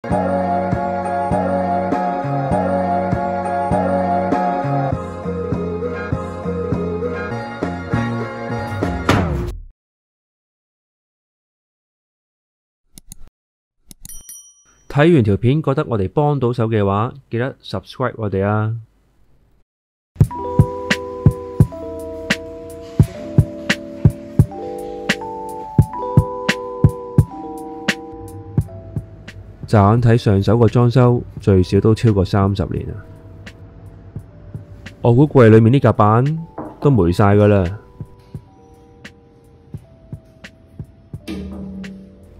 睇完條片覺得我哋幫到手嘅話，記得 subscribe 我哋啊！乍眼睇上手個裝修最少都超過三十年啦，我估櫃裏面啲夹板都霉晒噶啦，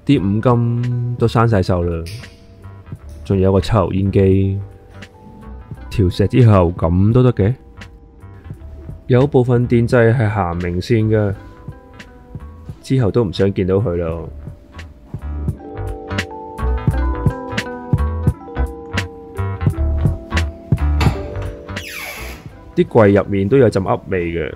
啲五金都生晒锈啦，仲有個抽油煙機，調石之後咁都得嘅，有部分電掣係行明线噶，之後都唔想見到佢咯。啲櫃入面都有陣噏味嘅，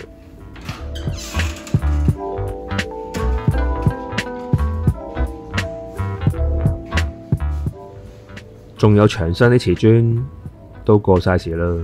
仲有牆身啲瓷磚都過晒時啦。